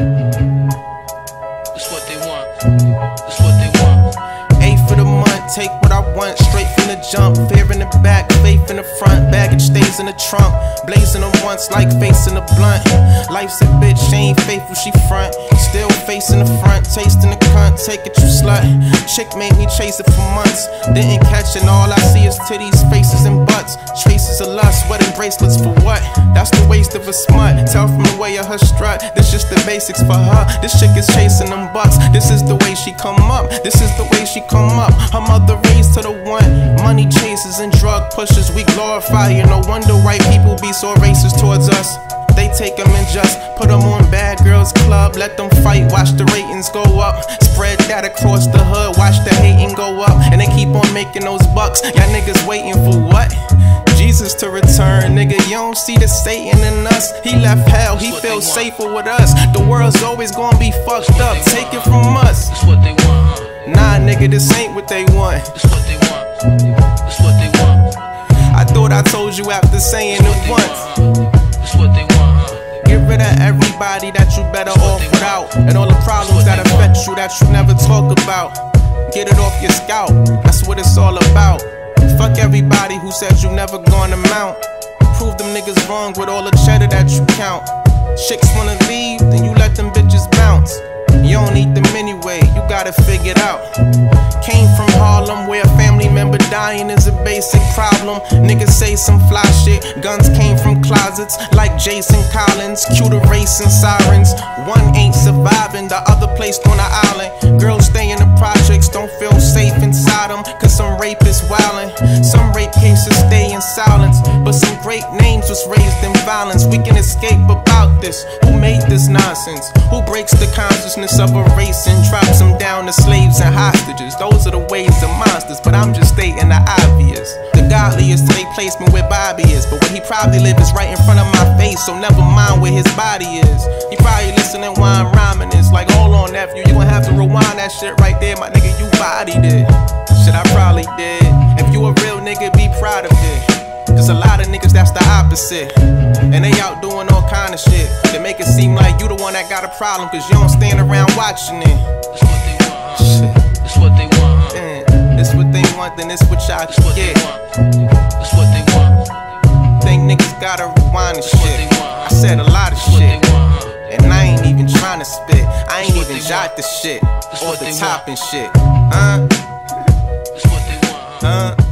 It's what they want. It's what they want. Eight for the month, take what I want straight from the jump. Fear in the back, faith in the front. Baggage stays in the trunk. Blazing them once like facing a blunt. Life's a bitch, she ain't faithful, she front. Still facing the front, tasting the cunt. Take it, you slut. Chick made me chase it for months. Didn't catch it, all I see is titties, faces, and butts. Traces of lust, wedding bracelets for what? That's the waste of a smut. Tell from the way of her strut. This just the basics for her. This chick is chasing them bucks. This is the way she come up. This is the way she come up. Her mother raised to the one. Money chasers and drug pushers. We glorify you. No wonder white people be so racist towards us. They take them and just put them on Bad Girls Club. Let them fight, watch the ratings go up. Spread that across the hood, watch the hating go up. And they keep on making those bucks. Y'all niggas waiting for what? Jesus to return, nigga. You don't see the Satan in us. He left hell, he feels safer with us. The world's always gonna be fucked up. Take it from us. It's what they want. Nah, nigga, this ain't what they want. It's what they want. It's what they want. I thought I told you after saying it once. It's what they want. Get rid of everybody that you better off without. And all the problems that affect you that you never talk about. Get it off your scalp, that's what it's all about. Fuck everybody who said you never gonna mount. Prove them niggas wrong with all the cheddar that you count. Chicks wanna leave, then you let them bitches bounce. You don't need them anyway, you gotta figure it out. Came from Harlem where a family member dying is a basic problem. Niggas say some fly shit. Guns came from closets like Jason Collins. Cue the racing sirens. One ain't surviving, the other placed on an island. Girls stay don't feel safe inside them. Cause some rapists wildin'. Some rape cases stay in silence. But some great names was raised in violence. We can escape about this. Who made this nonsense? Who breaks the consciousness of a race and drops them down to slaves and hostages? Those are the ways of monsters, but I'm just stating the obvious. The godliest take placement where Bobby is, but where he probably live is right in front of my so never mind where his body is. He probably listening while I'm rhyming this, like, hold on, nephew, you gonna have to rewind that shit right there, my nigga, you bodied it. Shit, I probably did. If you a real nigga, be proud of it. There's a lot of niggas that's the opposite. And they out doing all kind of shit. They make it seem like you the one that got a problem, cause you don't stand around watching it. It's what they want, huh? It's what they want, huh? Damn, this what they want, then this what y'all they get. want. It's what they want. Think niggas gotta rewind and shit. I said a lot of It's what they shit. And I ain't even trying to spit. I ain't even jot the shit. Or the top and shit. Huh?